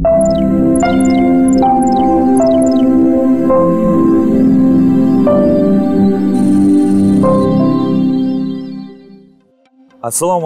Ассаламу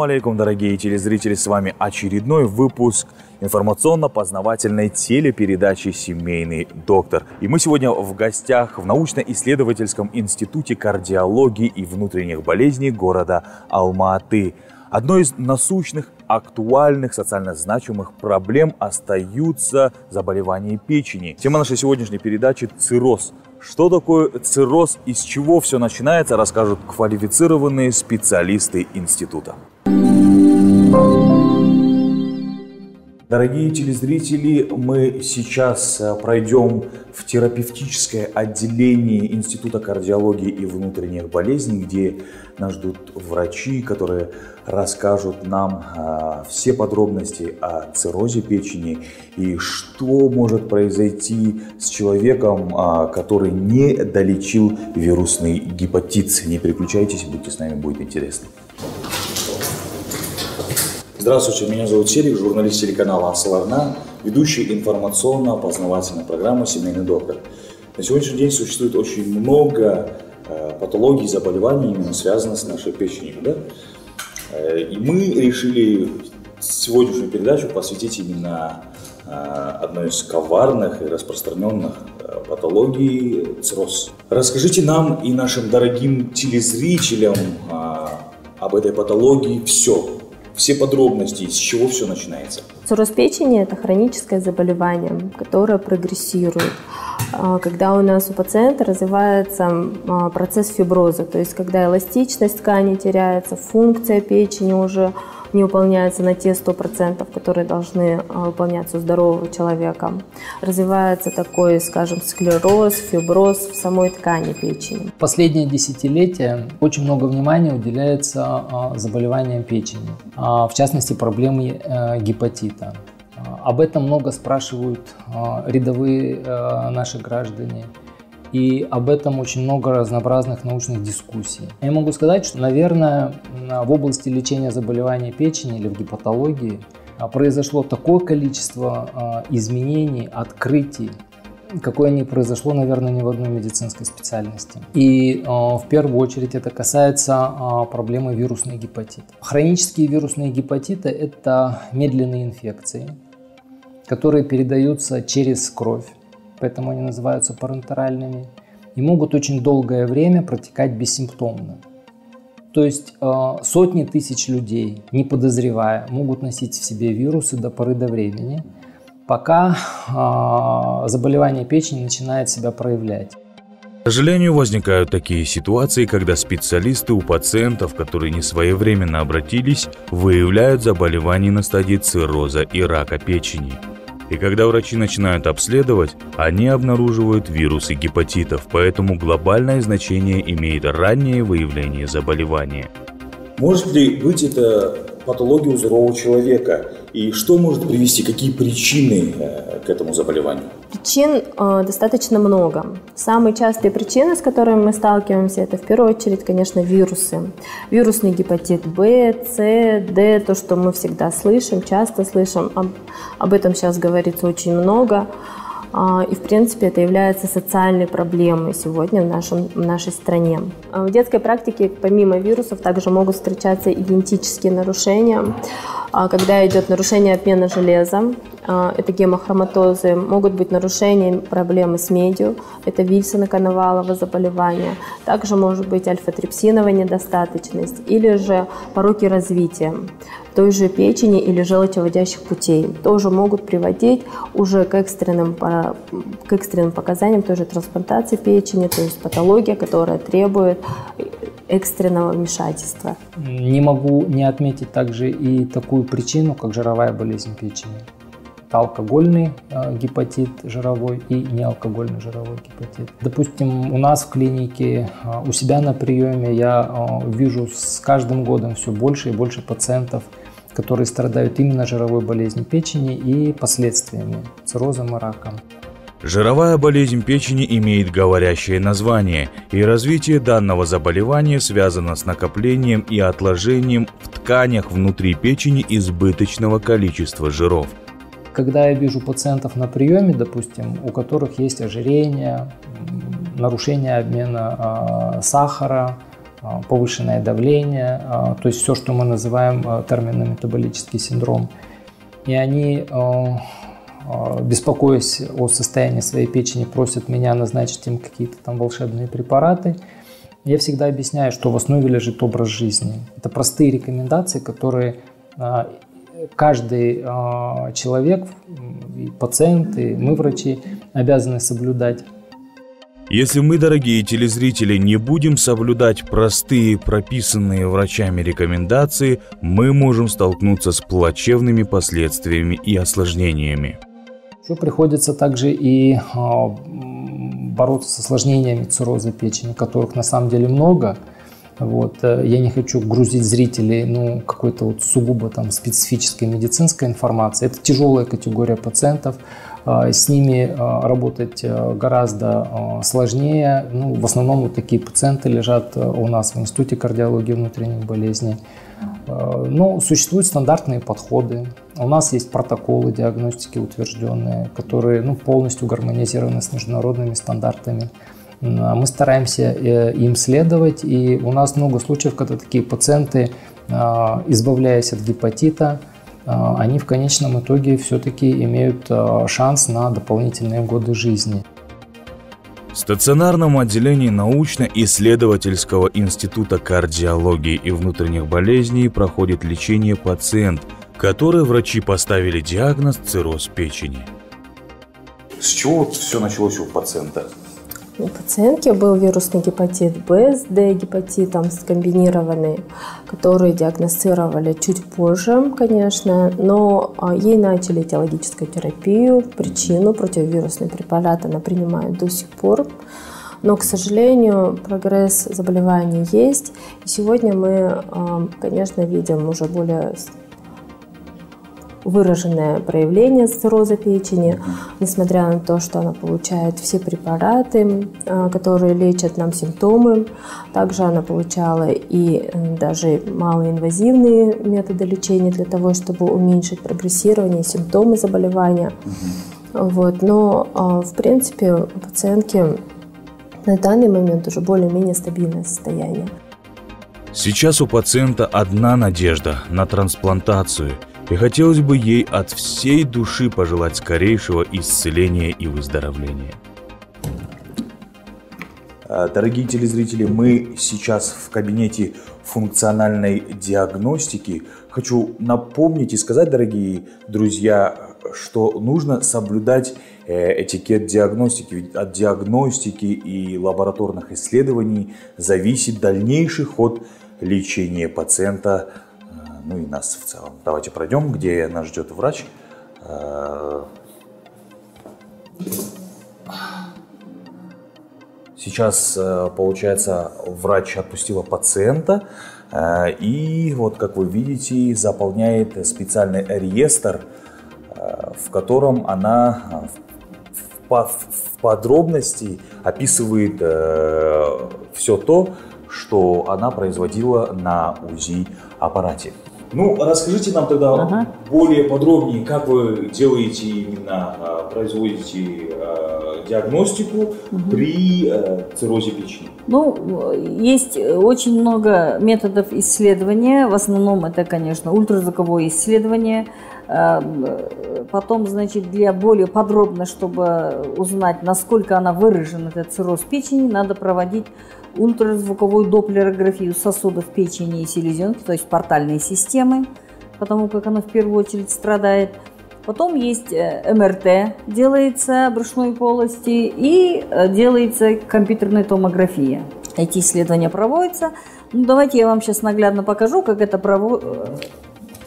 алейкум, дорогие телезрители, с вами очередной выпуск информационно-познавательной телепередачи «Семейный доктор». И мы сегодня в гостях в научно-исследовательском институте кардиологии и внутренних болезней города Алма-Аты. Одной из насущных, актуальных, социально значимых проблем остаются заболевания печени. Тема нашей сегодняшней передачи – цирроз – что такое цирроз и с чего все начинается, расскажут квалифицированные специалисты института. Дорогие телезрители, мы сейчас э, пройдем в терапевтическое отделение Института кардиологии и внутренних болезней, где нас ждут врачи, которые расскажут нам а, все подробности о циррозе печени и что может произойти с человеком, а, который не долечил вирусный гепатит. Не переключайтесь, будьте с нами, будет интересно. Здравствуйте, меня зовут Серик, журналист телеканала «Асаларна», ведущий информационно-познавательной программы «Семейный доктор». На сегодняшний день существует очень много э, патологий, заболеваний, именно связанных с нашей печенью. Да? Э, и мы решили сегодняшнюю передачу посвятить именно э, одной из коварных и распространенных патологий цирроз. Расскажите нам и нашим дорогим телезрителям об этой патологии все, все подробности, с чего все начинается. Цирроз печени – это хроническое заболевание, которое прогрессирует. А, когда у нас у пациента развивается а, процесс фиброза, то есть когда эластичность ткани теряется, функция печени уже не выполняются на те 100%, которые должны а, выполняться у здорового человека. Развивается такой, скажем, склероз, фиброз в самой ткани печени. Последние десятилетия очень много внимания уделяется а, заболеваниям печени, а, в частности проблемы э, гепатита. Об этом много спрашивают рядовые э, наши граждане. И об этом очень много разнообразных научных дискуссий. Я могу сказать, что, наверное, в области лечения заболеваний печени или в гепатологии а, произошло такое количество а, изменений, открытий, какое не произошло, наверное, ни в одной медицинской специальности. И э, в первую очередь это касается проблемы вирусной гепатита. Хронические вирусные гепатиты – это медленные инфекции, которые передаются через кровь поэтому они называются парентеральными, и могут очень долгое время протекать бессимптомно. То есть э, сотни тысяч людей, не подозревая, могут носить в себе вирусы до поры до времени, пока э, заболевание печени начинает себя проявлять. К сожалению, возникают такие ситуации, когда специалисты у пациентов, которые не своевременно обратились, выявляют заболевания на стадии цирроза и рака печени – и когда врачи начинают обследовать, они обнаруживают вирусы гепатитов, поэтому глобальное значение имеет раннее выявление заболевания. Может ли быть это патология у здорового человека? И что может привести, какие причины э, к этому заболеванию? Причин э, достаточно много. Самые частые причины, с которыми мы сталкиваемся, это в первую очередь, конечно, вирусы. Вирусный гепатит В, С, Д, то, что мы всегда слышим, часто слышим. Об, об этом сейчас говорится очень много. И, в принципе, это является социальной проблемой сегодня в, нашем, в нашей стране. А, в детской практике, помимо вирусов, также могут встречаться идентические нарушения. А, когда идет нарушение обмена железа, это гемохроматозы, могут быть нарушения, проблемы с медью, это Вильсона-Коновалова заболевание. Также может быть альфа-трипсиновая недостаточность или же пороки развития той же печени или желчеводящих путей. Тоже могут приводить уже к экстренным, к экстренным показаниям той же трансплантации печени, то есть патология, которая требует экстренного вмешательства. Не могу не отметить также и такую причину, как жировая болезнь печени. Это алкогольный э, гепатит жировой и неалкогольный жировой гепатит. Допустим, у нас в клинике, э, у себя на приеме я э, вижу с каждым годом все больше и больше пациентов – которые страдают именно жировой болезнью печени и последствиями циррозом и раком. Жировая болезнь печени имеет говорящее название, и развитие данного заболевания связано с накоплением и отложением в тканях внутри печени избыточного количества жиров. когда я вижу пациентов на приеме, допустим, у которых есть ожирение, нарушение обмена э, сахара, э, повышенное давление, э, то есть все, что мы называем э, терминометаболический синдром, и они беспокоясь о состоянии своей печени, просят меня назначить им какие-то там волшебные препараты. Я всегда объясняю, что в основе лежит образ жизни. Это простые рекомендации, которые каждый а, человек, и пациенты, мы, врачи, обязаны соблюдать. Если мы, дорогие телезрители, не будем соблюдать простые, прописанные врачами рекомендации, мы можем столкнуться с плачевными последствиями и осложнениями. Еще приходится также и а, бороться с осложнениями цирроза печени, которых на самом деле много – вот. Э, я не хочу грузить зрителей ну, какой-то вот сугубо там специфической медицинской информацией. Это тяжелая категория пациентов. А, с ними а, работать э, гораздо сложнее. Ну, в основном вот такие пациенты лежат э, у нас в Институте кардиологии внутренних болезней. Но существуют стандартные подходы. У нас есть протоколы диагностики утвержденные, которые ну, полностью гармонизированы с международными стандартами. А мы стараемся э, им следовать, и у нас много случаев, когда такие пациенты, а, избавляясь от гепатита, они в конечном итоге все-таки имеют шанс на дополнительные годы жизни. В стационарном отделении научно-исследовательского института кардиологии и внутренних болезней проходит лечение пациент, который врачи поставили диагноз цирроз печени. С чего все началось у пациента? У пациентки был вирусный гепатит Б с D-гепатитом скомбинированный, который диагностировали чуть позже, конечно, но а, ей начали этиологическую терапию, причину противовирусные препараты она принимает до сих пор. Но, к сожалению, прогресс заболевания есть. И сегодня мы, а, конечно, видим уже более выраженное проявление цирроза печени, несмотря на то, что она получает все препараты, а, которые лечат нам симптомы. Также она получала и даже малоинвазивные методы лечения для того, чтобы уменьшить прогрессирование симптомы заболевания. Вот. Но, а, в принципе, у пациентки на данный момент уже более-менее стабильное состояние. Сейчас у пациента одна надежда на трансплантацию – и хотелось бы ей от всей души пожелать скорейшего исцеления и выздоровления. А, дорогие телезрители, мы сейчас в кабинете функциональной диагностики. Хочу напомнить и сказать, дорогие друзья, что нужно соблюдать э, этикет диагностики. Ведь от диагностики и лабораторных исследований зависит дальнейший ход лечения пациента ну и нас в целом. Давайте пройдем, где нас ждет врач. Э, сейчас, э, получается, врач отпустила пациента, э, и вот, как вы видите, заполняет специальный реестр, в котором она в подробности описывает все то, что она производила на УЗИ аппарате. Ну, расскажите нам тогда ага. более подробнее, как вы делаете именно, а, производите а, диагностику угу. при а, циррозе печени? Ну, есть очень много методов исследования. В основном это, конечно, ультразвуковое исследование. Потом, значит, для более подробно, чтобы узнать, насколько она выражена, этот цирроз печени, надо проводить ультразвуковую доплерографию сосудов печени и селезенки, то есть портальные системы, потому как она в первую очередь страдает. Потом есть э, МРТ, делается брюшной полости, и э, делается компьютерная томография. Эти исследования проводятся. Ну, давайте я вам сейчас наглядно покажу, как это прово...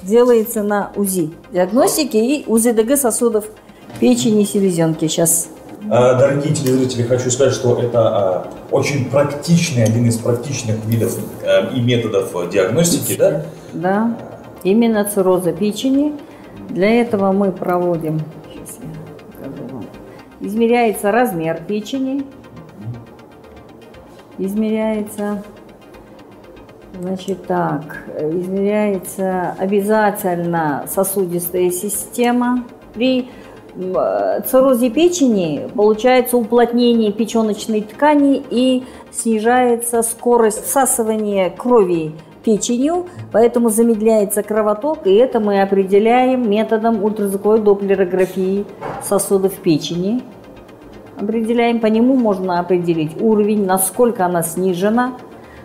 Делается на УЗИ диагностики и УЗИ-ДГ сосудов печени и селезенки. Сейчас Э, дорогие телезрители, хочу сказать, что это э, очень практичный, один из практичных видов э, и методов диагностики, да? Да, именно цирроза печени. Для этого мы проводим, сейчас я покажу вам, измеряется размер печени, измеряется, значит так, измеряется обязательно сосудистая система, При э, циррозе печени получается уплотнение печеночной ткани и снижается скорость всасывания крови печенью, поэтому замедляется кровоток, и это мы определяем методом ультразвуковой доплерографии сосудов печени. Определяем, по нему можно определить уровень, насколько она снижена,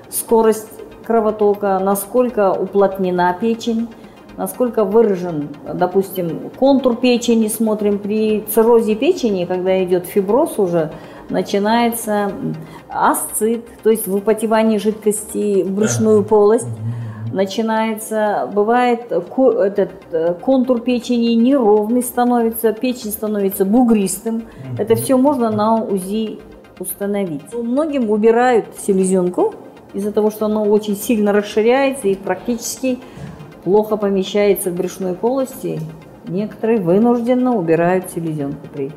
скорость кровотока, насколько уплотнена печень, насколько выражен, допустим, контур печени, смотрим при циррозе печени, когда идет фиброз уже, начинается асцит, то есть выпотевание жидкости в брюшную полость, начинается, бывает этот э, контур печени неровный становится, печень становится бугристым. Это все можно на УЗИ установить. Многим убирают селезенку из-за того, что она очень сильно расширяется и практически плохо помещается в брюшной полости. Некоторые вынужденно убирают селезенку при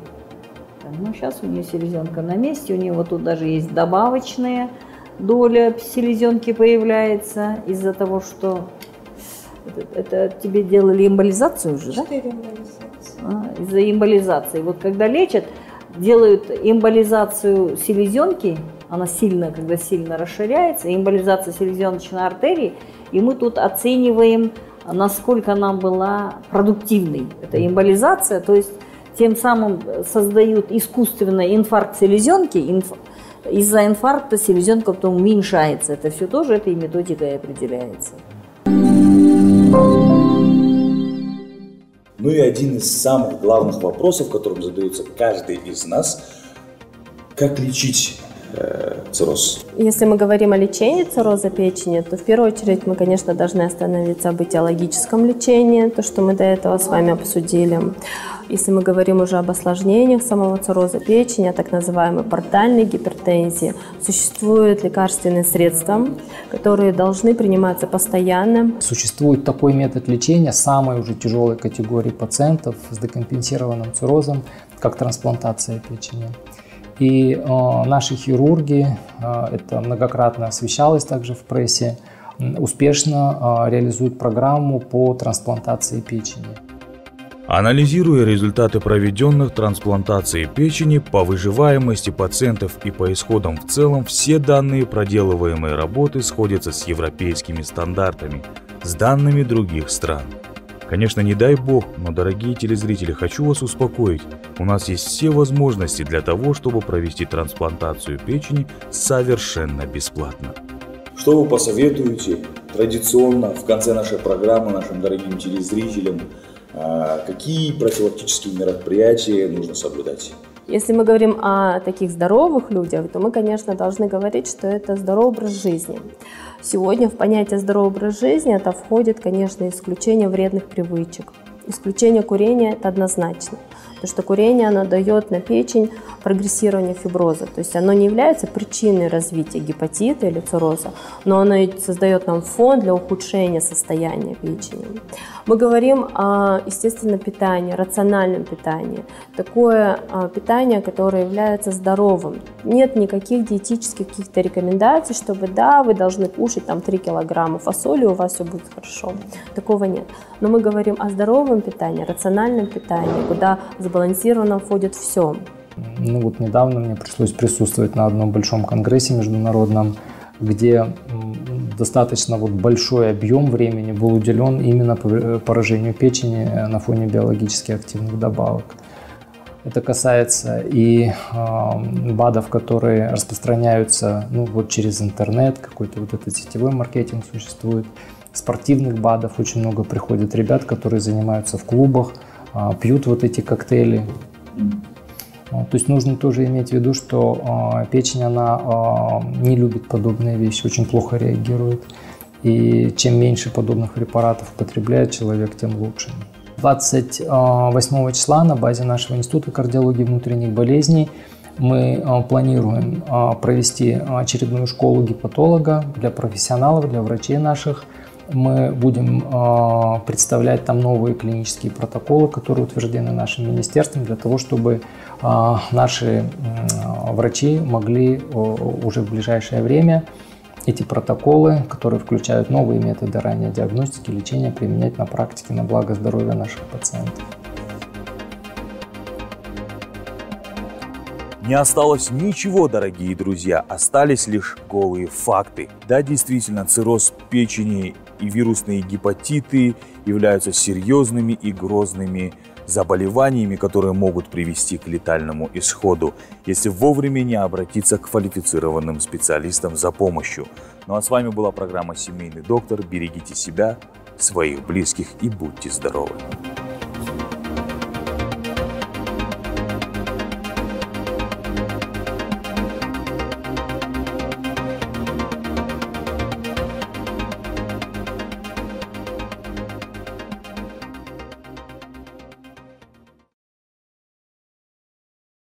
ну, сейчас у нее селезенка на месте, у нее вот тут даже есть добавочная доля селезенки появляется из-за того, что это, это тебе делали эмболизацию уже, да? А, из-за эмболизации. Вот когда лечат, делают эмболизацию селезенки, она сильно, когда сильно расширяется, эмболизация селезеночной артерии, и мы тут оцениваем, насколько она была продуктивной. Это эмболизация, то есть тем самым создают искусственный инфаркт селезенки, инф... из-за инфаркта селезенка потом уменьшается. Это все тоже этой методикой определяется. Ну и один из самых главных вопросов, которым задается каждый из нас, как лечить э, цирроз? Если мы говорим о лечении цирроза печени, то в первую очередь мы, конечно, должны остановиться об этиологическом лечении, то, что мы до этого с вами обсудили. Если мы говорим уже об осложнениях самого цирроза печени, о так называемой портальной гипертензии, существуют лекарственные средства, которые должны приниматься постоянно. Существует такой метод лечения самой уже тяжелой категории пациентов с декомпенсированным циррозом, как трансплантация печени. И э, наши хирурги, э, это многократно освещалось также в прессе, успешно э, реализуют программу по трансплантации печени. Анализируя результаты проведенных трансплантаций печени по выживаемости пациентов и по исходам в целом, все данные проделываемые работы сходятся с европейскими стандартами, с данными других стран. Конечно, не дай бог, но, дорогие телезрители, хочу вас успокоить. У нас есть все возможности для того, чтобы провести трансплантацию печени совершенно бесплатно. Что вы посоветуете традиционно в конце нашей программы нашим дорогим телезрителям – какие профилактические мероприятия нужно соблюдать? Если мы говорим о таких здоровых людях, то мы, конечно, должны говорить, что это здоровый образ жизни. Сегодня в понятие здоровый образ жизни это входит, конечно, исключение вредных привычек. Исключение курения – это однозначно. Потому что курение, оно дает на печень прогрессирование фиброза. То есть оно не является причиной развития гепатита или цирроза, но оно создает нам фон для ухудшения состояния печени. Мы говорим о естественном питании, рациональном питании. Такое а, питание, которое является здоровым. Нет никаких диетических каких-то рекомендаций, чтобы да, вы должны кушать там 3 килограмма фасоли, у вас все будет хорошо. Такого нет. Но мы говорим о здоровом питании, рациональном питании, куда сбалансированно входит все. Ну вот недавно мне пришлось присутствовать на одном большом конгрессе международном, где достаточно вот большой объем времени был уделен именно поражению печени на фоне биологически активных добавок. Это касается и э, БАДов, которые распространяются ну, вот через интернет, какой-то вот этот сетевой маркетинг существует. Спортивных БАДов очень много приходит ребят, которые занимаются в клубах, э, пьют вот эти коктейли. То есть нужно тоже иметь в виду, что э, печень, она не любит подобные вещи, очень плохо реагирует. И чем меньше подобных препаратов употребляет человек, тем лучше. 28 числа на базе нашего Института кардиологии внутренних болезней мы планируем провести очередную школу гепатолога для профессионалов, для врачей наших – мы будем э, представлять там новые клинические протоколы, которые утверждены нашим министерством, для того, чтобы э, наши э, врачи могли уже в ближайшее время эти протоколы, которые включают новые методы ранней диагностики и лечения, применять на практике на благо здоровья наших пациентов. Не осталось ничего, дорогие друзья, остались лишь голые факты. Да, действительно, цирроз печени и вирусные гепатиты являются серьезными и грозными заболеваниями, которые могут привести к летальному исходу, если вовремя не обратиться к квалифицированным специалистам за помощью. Ну а с вами была программа «Семейный доктор». Берегите себя, своих близких и будьте здоровы.